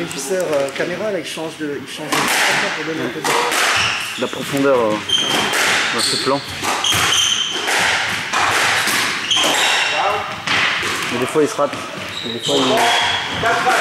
régisseur euh, caméra, là, il change de, il change de pour donner un peu de... La profondeur euh, dans ce plan. Mais des fois il se rate. Des fois il...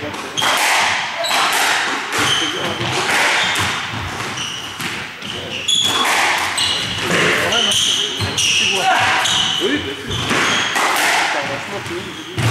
Ui, das ist... Da war schon mal schön.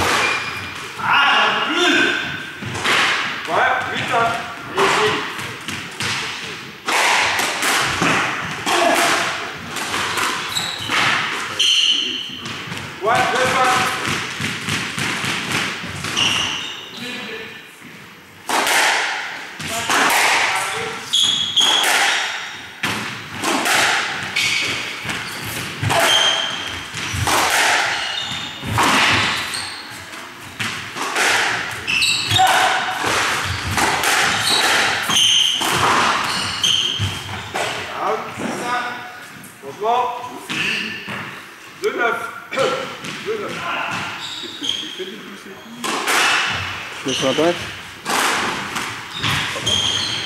Tu sur internet.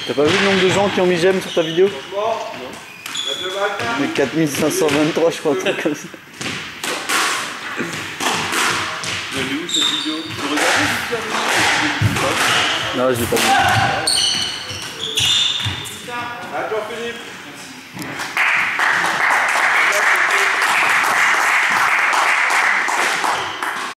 T'as pas vu le nombre de gens qui ont mis j'aime sur ta vidéo? Mais 4523 je crois, un truc comme ça. Elle est où cette vidéo? Tu regardes Non, je l'ai pas vu.